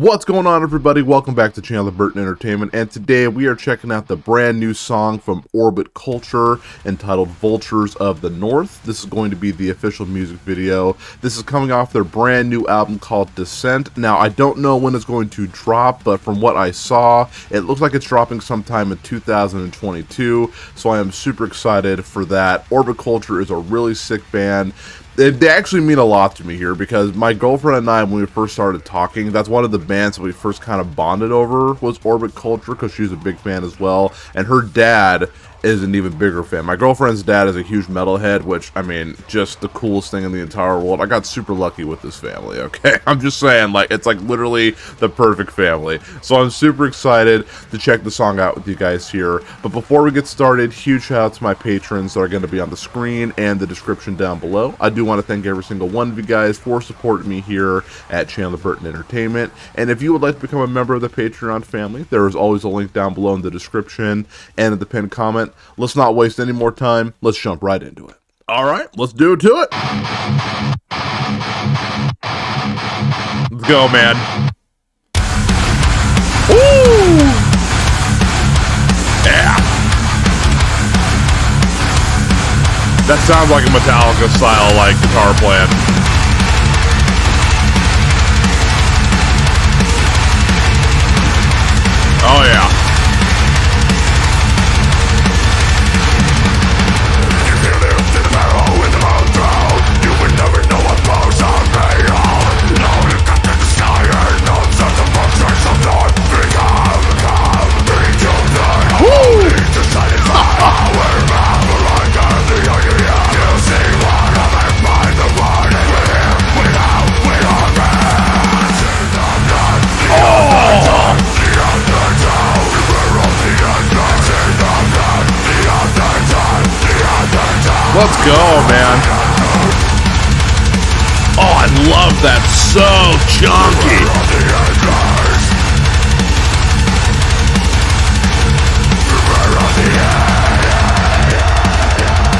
What's going on everybody? Welcome back to Chandler Burton Entertainment and today we are checking out the brand new song from Orbit Culture entitled Vultures of the North. This is going to be the official music video. This is coming off their brand new album called Descent. Now I don't know when it's going to drop but from what I saw it looks like it's dropping sometime in 2022 so I am super excited for that. Orbit Culture is a really sick band they, they actually mean a lot to me here because my girlfriend and I, when we first started talking, that's one of the bands that we first kind of bonded over was Orbit Culture because she was a big fan as well. And her dad is an even bigger fan. My girlfriend's dad is a huge metalhead, which, I mean, just the coolest thing in the entire world. I got super lucky with this family, okay? I'm just saying, like, it's like literally the perfect family. So I'm super excited to check the song out with you guys here. But before we get started, huge shout out to my patrons that are going to be on the screen and the description down below. I do want to thank every single one of you guys for supporting me here at Chandler Burton Entertainment. And if you would like to become a member of the Patreon family, there is always a link down below in the description and in the pinned comment let's not waste any more time. Let's jump right into it. All right, let's do it to it. Let's go, man. Ooh! Yeah. That sounds like a Metallica style, like guitar playing. Oh yeah. Let's go, man. Oh, I love that. So chunky.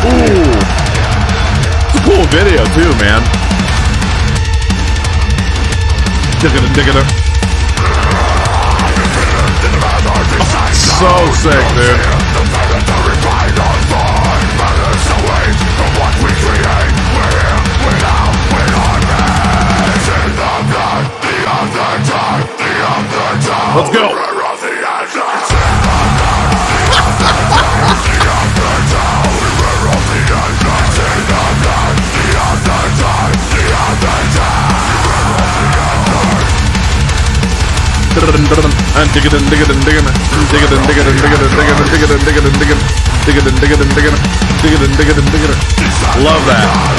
Ooh. It's a cool video, too, man. Digging it. Oh, so sick, dude. Let's go. Love that.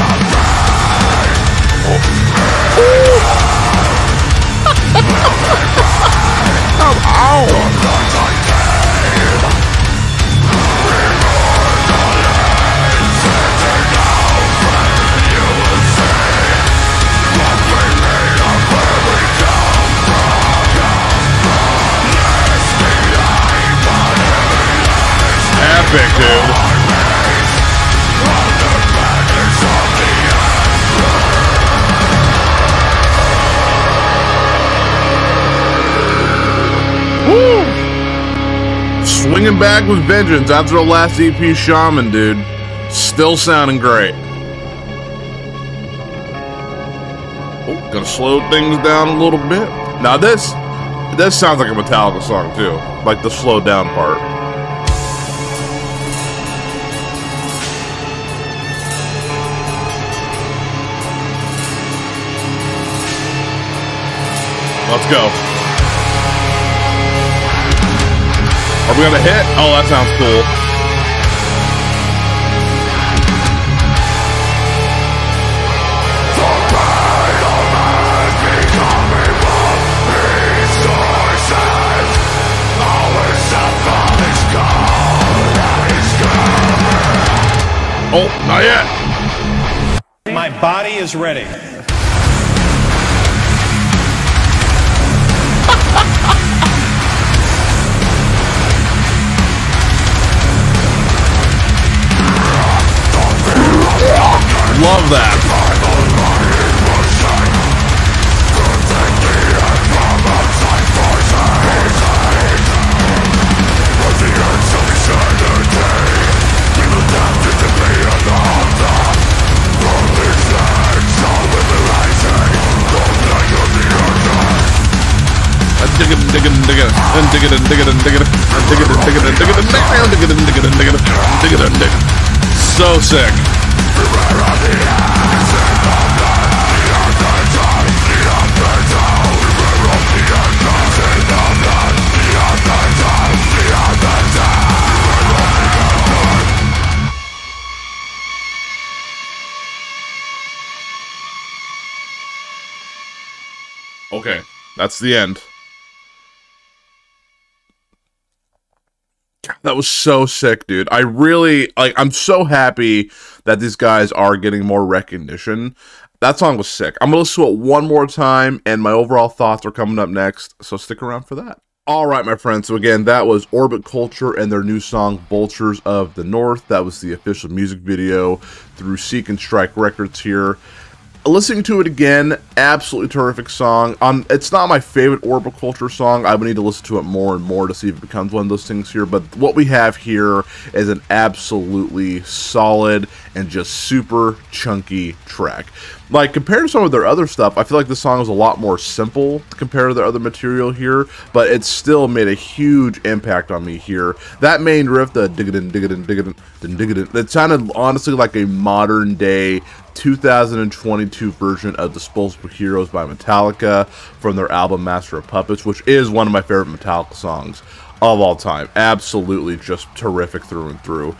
Swinging back with vengeance after the last EP Shaman, dude. Still sounding great. Oh, gonna slow things down a little bit. Now this, this sounds like a Metallica song too, like the slow down part. Let's go. Are we gonna hit? Oh, that sounds cool. Oh, not yet. My body is ready. love that. So sick. Okay, that's the end. That was so sick, dude. I really like I'm so happy that these guys are getting more recognition. That song was sick. I'm gonna listen to it one more time, and my overall thoughts are coming up next, so stick around for that. All right, my friends. So again, that was Orbit Culture and their new song "Vultures of the North." That was the official music video through Seek and Strike Records here listening to it again, absolutely terrific song. Um, it's not my favorite Orbit Culture song. I would need to listen to it more and more to see if it becomes one of those things here. But what we have here is an absolutely solid and just super chunky track. Like compared to some of their other stuff, I feel like this song is a lot more simple compared to their other material here, but it still made a huge impact on me here. That main riff, the diggin diggin diggin diggin, it sounded honestly like a modern day 2022 version of Disposable Heroes by Metallica from their album Master of Puppets, which is one of my favorite Metallica songs of all time. Absolutely just terrific through and through.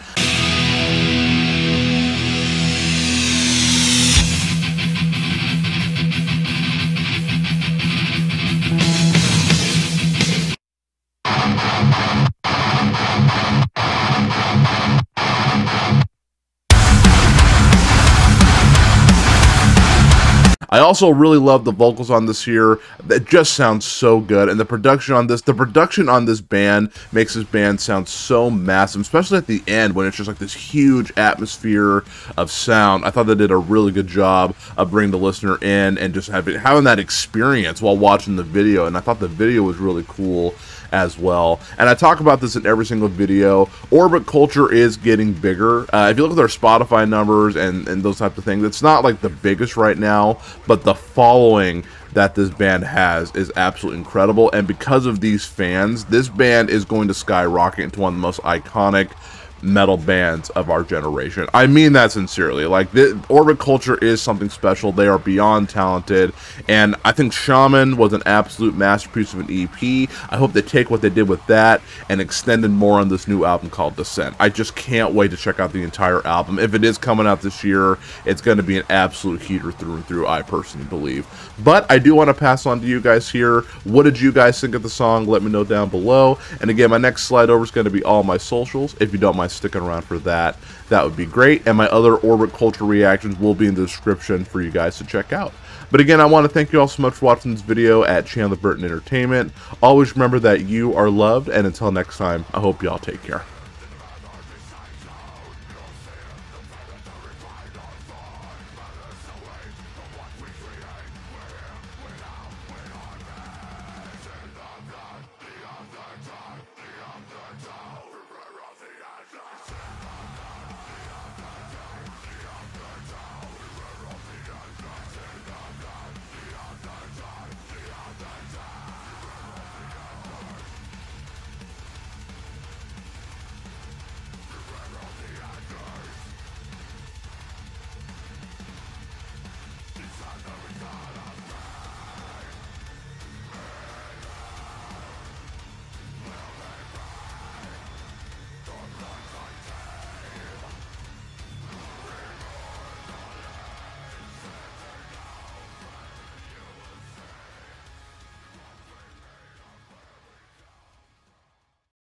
I also really love the vocals on this here. That just sounds so good. And the production on this, the production on this band makes this band sound so massive, especially at the end when it's just like this huge atmosphere of sound. I thought they did a really good job of bringing the listener in and just having, having that experience while watching the video. And I thought the video was really cool as well. And I talk about this in every single video. Orbit culture is getting bigger. Uh, if you look at their Spotify numbers and, and those types of things, it's not like the biggest right now, but the following that this band has is absolutely incredible. And because of these fans, this band is going to skyrocket into one of the most iconic metal bands of our generation. I mean that sincerely. Like, the, Orbit Culture is something special. They are beyond talented, and I think Shaman was an absolute masterpiece of an EP. I hope they take what they did with that and extended more on this new album called Descent. I just can't wait to check out the entire album. If it is coming out this year, it's going to be an absolute heater through and through, I personally believe. But I do want to pass on to you guys here. What did you guys think of the song? Let me know down below. And again, my next slide over is going to be all my socials. If you don't mind sticking around for that, that would be great. And my other Orbit Culture reactions will be in the description for you guys to check out. But again, I want to thank you all so much for watching this video at Chandler Burton Entertainment. Always remember that you are loved, and until next time, I hope you all take care.